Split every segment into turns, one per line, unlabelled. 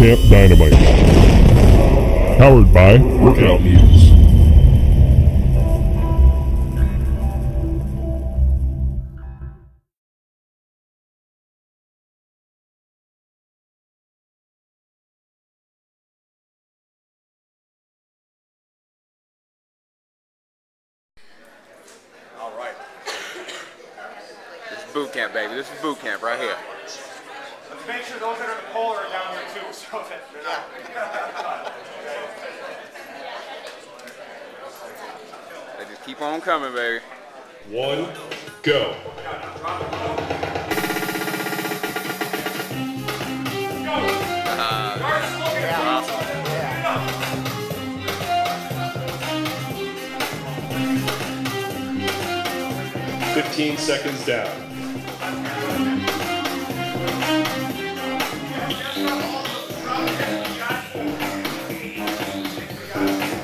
Camp Dynamite. Powered by Workout Muse.
All right. This is boot camp, baby. This is boot camp right here.
Let's make sure those that are in the pole are down here too, so that they're not.
They just keep on coming, baby.
One, go. Fifteen seconds down.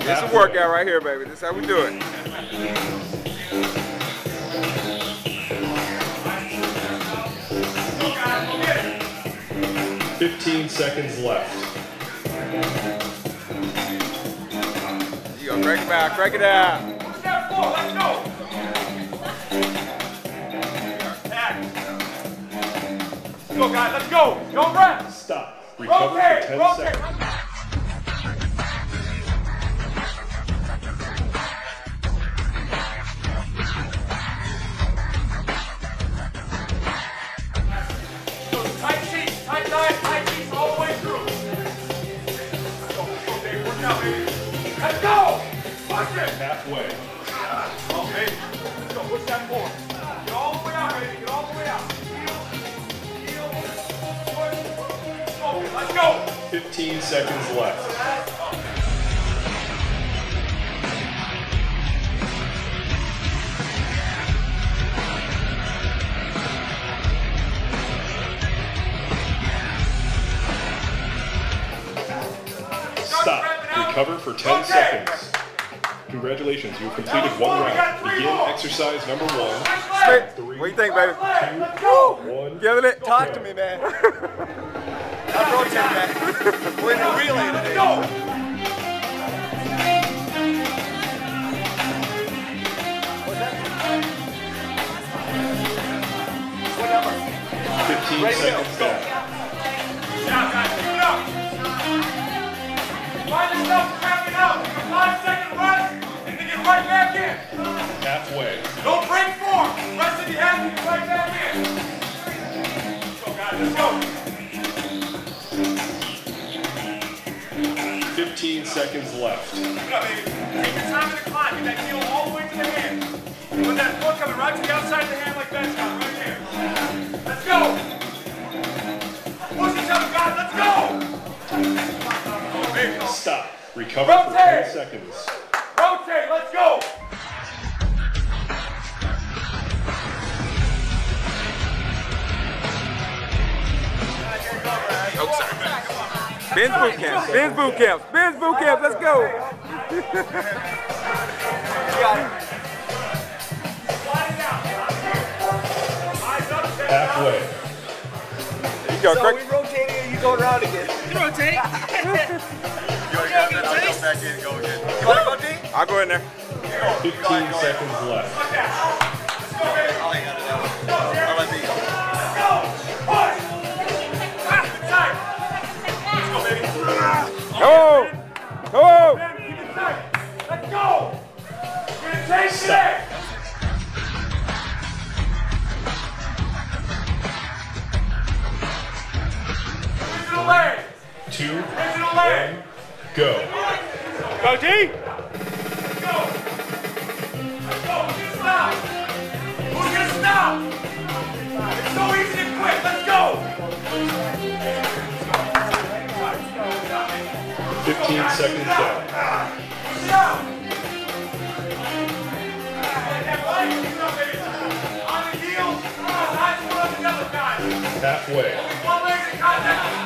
This is a workout right here, baby. This is how we do it.
Fifteen seconds left.
You go, break it back, break it out.
Let's go. Tag. Let's go, guys. Let's go. Don't rest.
Stop. Recover for
Rotate.
10
Rotate. Let's go. Push it.
Halfway.
Oh, baby. Let's go. Push that forward. Get all the way out, baby. Get all the way out. Heel. Heel. Push. Focus. Oh, let's go.
15 seconds left. Recover for 10
Okay.
seconds. Congratulations, you've completed one round. Begin exercise number one.
Hey, what do you think, baby?
Let's go.
One.
Killing it?
Talk to me, man. I'm rotating, man. We're in a relay
Let's
today.
Yourself cramping out. Take a five second rest and then get right back in.
Halfway.
Don't break form. Rest if you have to, get right back in. Let's go, guys. Let's go.
15 seconds left.
Keep it up, baby. Take your time in the climb. Get that heel all the way to the hand. Put that foot coming right to the outside of the hand like that, Scott. Right here. Let's go. Push each other, guys. Let's go.
Stop. Recover for 10
Rotate.
seconds.
Rotate. Let's go.
Oh, sorry. Ben's boot camp. Ben's boot camp. Ben's boot camp. Let's go.
You got it.
Slide it down. Eyes up, step
Halfway.
You go,
So
Craig.
we rotating and you going around again.
You rotate.
back in and go again. You want to go, D?
I'll go in there.
15 seconds left.
I'll hang on to that one. I'll let me go.
Go! Push! Tight! Let's go, baby.
Go. Go.
Man, keep it. Let's go! We're gonna take today!
Two,
Original leg!
Go.
Go, D! Let's go! Let's go! Stop? Who's gonna stop? It's so easy to quit. Let's go!
15 seconds down.
Push it out! That leg, keep it up, baby. On the heel, eyes one on the.
Halfway.
One leg in contact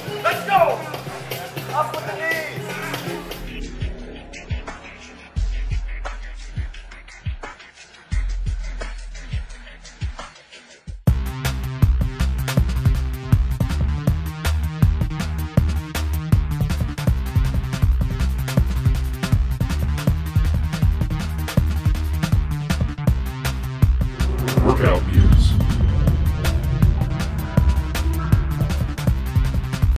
Let's go!